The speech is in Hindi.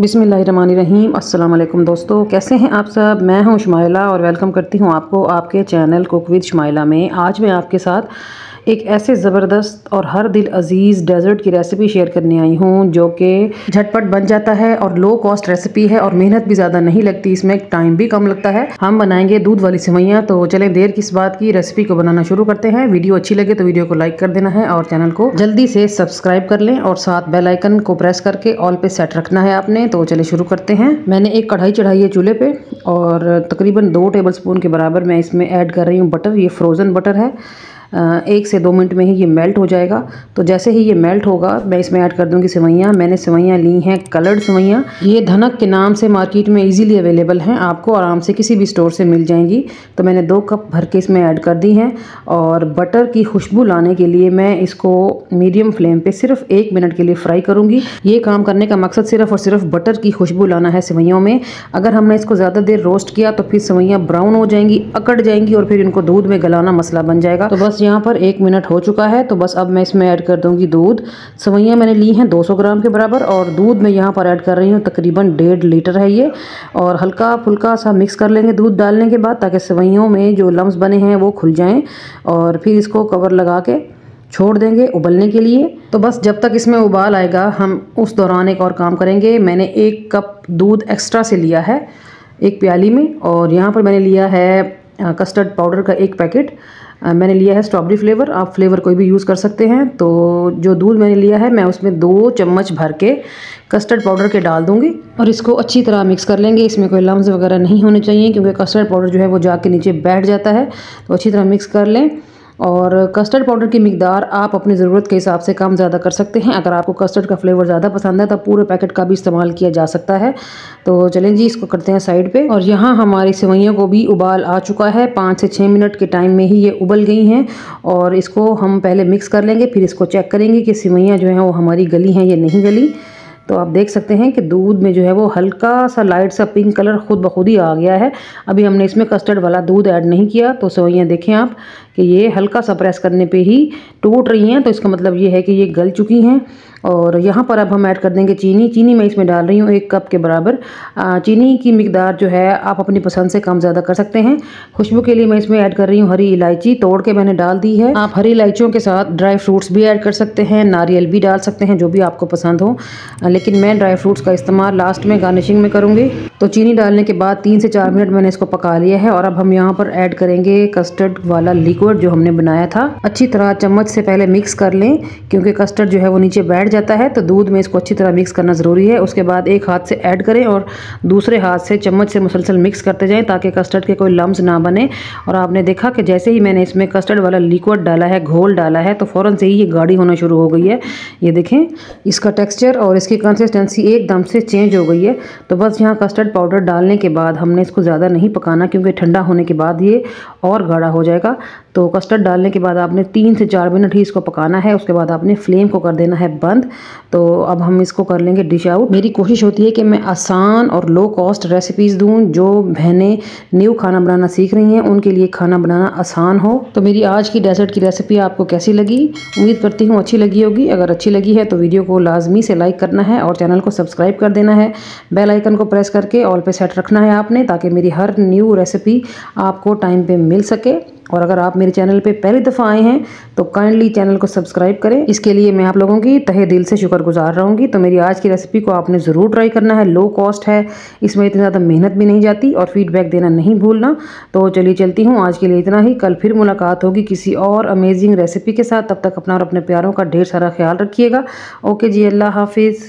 बिसमीम अल्लाम दोस्तों, कैसे हैं आप सब? मैं हूँ शुमाइला और वेलकम करती हूँ आपको आपके चैनल कुक विद शुमाइला में। आज मैं आपके साथ एक ऐसे ज़बरदस्त और हर दिल अज़ीज़ डेज़र्ट की रेसिपी शेयर करने आई हूँ जो कि झटपट बन जाता है और लो कॉस्ट रेसिपी है और मेहनत भी ज़्यादा नहीं लगती, इसमें टाइम भी कम लगता है। हम बनाएँगे दूध वाली सिवैयाँ तो चलें देर किस बात की रेसिपी को बनाना शुरू करते हैं। वीडियो अच्छी लगे तो वीडियो को लाइक कर देना है और चैनल को जल्दी से सब्सक्राइब कर लें और साथ बेलाइकन को प्रेस करके ऑल पे सेट रखना है आपने तो चले शुरू करते हैं। मैंने एक कढ़ाई चढ़ाई है चूल्हे पे और तकरीबन दो टेबल स्पून के बराबर मैं इसमें ऐड कर रही हूँ बटर ये फ्रोज़न बटर है। एक से दो मिनट में ही ये मेल्ट हो जाएगा। तो जैसे ही ये मेल्ट होगा, मैं इसमें ऐड कर दूँगी सेवैयाँ मैंने सेवैयाँ ली हैं, कलर्ड सेवैयाँ ये धनक के नाम से मार्केट में इजीली अवेलेबल हैं। आपको आराम से किसी भी स्टोर से मिल जाएँगी। तो मैंने दो कप भर के इसमें ऐड कर दी हैं। और बटर की खुशबू लाने के लिए मैं इसको मीडियम फ्लेम पर सिर्फ़ एक मिनट के लिए फ्राई करूँगी। ये काम करने का मकसद सिर्फ़ और सिर्फ़ बटर की खुशबू लाना है सेवैयों में। अगर हमने इसको ज़्यादा देर रोस्ट किया तो फिर सेवैयाँ ब्राउन हो जाएँगी, अकड़ जाएँगी और फिर इनको दूध में गलाना मसला बन जाएगा। तो बस यहाँ पर एक मिनट हो चुका है तो बस अब मैं इसमें ऐड कर दूँगी दूध। सवैयाँ मैंने ली हैं 200 ग्राम के बराबर, और दूध मैं यहाँ पर ऐड कर रही हूँ, तकरीबन डेढ़ लीटर है ये। और हल्का फुल्का सा मिक्स कर लेंगे दूध डालने के बाद, ताकि सवैयों में जो लम्स बने हैं वो खुल जाएँ, और फिर इसको कवर लगा के छोड़ देंगे उबलने के लिए। तो बस जब तक इसमें उबाल आएगा, हम उस दौरान एक और काम करेंगे। मैंने एक कप दूध एक्स्ट्रा से लिया है, एक प्याली में, और यहाँ पर मैंने लिया है कस्टर्ड पाउडर का एक पैकेट। मैंने लिया है स्ट्रॉबेरी फ्लेवर। आप फ्लेवर कोई भी यूज़ कर सकते हैं। तो जो दूध मैंने लिया है, मैं उसमें दो चम्मच भर के कस्टर्ड पाउडर के डाल दूँगी। और इसको अच्छी तरह मिक्स कर लेंगे। इसमें कोई लम्स वगैरह नहीं होने चाहिए, क्योंकि कस्टर्ड पाउडर जो है वो जाके नीचे बैठ जाता है। तो अच्छी तरह मिक्स कर लें। और कस्टर्ड पाउडर की मिकदार आप अपनी ज़रूरत के हिसाब से कम ज़्यादा कर सकते हैं। अगर आपको कस्टर्ड का फ्लेवर ज़्यादा पसंद है तो पूरे पैकेट का भी इस्तेमाल किया जा सकता है। तो चलें जी, इसको करते हैं साइड पे। और यहाँ हमारी सेवैयों को भी उबाल आ चुका है। पाँच से छः मिनट के टाइम में ही ये उबल गई हैं। और इसको हम पहले मिक्स कर लेंगे, फिर इसको चेक करेंगे कि सेवैयाँ जो हैं वो हमारी गली हैं या नहीं गली। तो आप देख सकते हैं कि दूध में जो है वो हल्का सा लाइट सा पिंक कलर खुद ब खुद ही आ गया है। अभी हमने इसमें कस्टर्ड वाला दूध ऐड नहीं किया तो सेवैयाँ देखें आप। कि ये हल्का सा प्रेस करने पे ही टूट रही हैं तो इसका मतलब ये है कि ये गल चुकी हैं। और यहाँ पर अब हम ऐड कर देंगे चीनी। चीनी मैं इसमें डाल रही हूँ एक कप के बराबर। चीनी की मकदार जो है, आप अपनी पसंद से कम ज़्यादा कर सकते हैं। खुशबू के लिए मैं इसमें ऐड कर रही हूँ हरी इलायची। तोड़ के मैंने डाल दी है। आप हरी इलायचियों के साथ ड्राई फ्रूट्स भी ऐड कर सकते हैं, नारियल भी डाल सकते हैं, जो भी आपको पसंद हो। लेकिन मैं ड्राई फ्रूट्स का इस्तेमाल लास्ट में गार्निशिंग में करूँगी। तो चीनी डालने के बाद तीन से चार मिनट मैंने इसको पका लिया है और अब हम यहाँ पर ऐड करेंगे कस्टर्ड वाला लिक्विड जो हमने बनाया था, अच्छी तरह चम्मच से पहले मिक्स कर लें, क्योंकि कस्टर्ड जो है वो नीचे बैठ जाता है तो दूध में इसको अच्छी तरह मिक्स करना ज़रूरी है। उसके बाद एक हाथ से ऐड करें और दूसरे हाथ से चम्मच से मुसलसल मिक्स करते जाएँ, ताकि कस्टर्ड के कोई लम्स ना बने। और आपने देखा कि जैसे ही मैंने इसमें कस्टर्ड वाला लिक्विड डाला है, घोल डाला है तो फ़ौरन से ही ये गाढ़ी होना शुरू हो गई है। ये देखें, इसका टेक्स्चर और इसकी कंसिस्टेंसी एकदम से चेंज हो गई है। तो बस यहाँ कस्टर्ड पाउडर डालने के बाद हमने इसको ज़्यादा नहीं पकाना, क्योंकि ठंडा होने के बाद ये और गाढ़ा हो जाएगा। तो कस्टर्ड डालने के बाद आपने तीन से चार मिनट ही इसको पकाना है, उसके बाद आपने फ्लेम को कर देना है बंद। तो अब हम इसको कर लेंगे डिश आउट। मेरी कोशिश होती है कि मैं आसान और लो कॉस्ट रेसिपीज़ दूँ, जो बहनें न्यू खाना बनाना सीख रही हैं, उनके लिए खाना बनाना आसान हो। तो मेरी आज की डेजर्ट की रेसिपी आपको कैसी लगी? उम्मीद करती हूँ अच्छी लगी होगी। अगर अच्छी लगी है तो वीडियो को लाजमी से लाइक करना है और चैनल को सब्सक्राइब कर देना है। बेल आइकन को प्रेस करके ऑल पे सेट रखना है आपने, ताकि मेरी हर न्यू रेसिपी आपको टाइम पे मिल सके। और अगर आप मेरे चैनल पे पहली दफ़ा आए हैं तो काइंडली चैनल को सब्सक्राइब करें। इसके लिए मैं आप लोगों की तहे दिल से शुक्रगुजार रहूँगी। तो मेरी आज की रेसिपी को आपने ज़रूर ट्राई करना है। लो कॉस्ट है। इसमें इतनी ज़्यादा मेहनत भी नहीं जाती और फीडबैक देना नहीं भूलना। तो चलिए चलती हूँ। आज के लिए इतना ही। कल फिर मुलाकात होगी किसी और अमेजिंग रेसिपी के साथ। तब तक अपना और अपने प्यारों का ढेर सारा ख्याल रखिएगा। ओके जी, अल्लाह हाफिज़।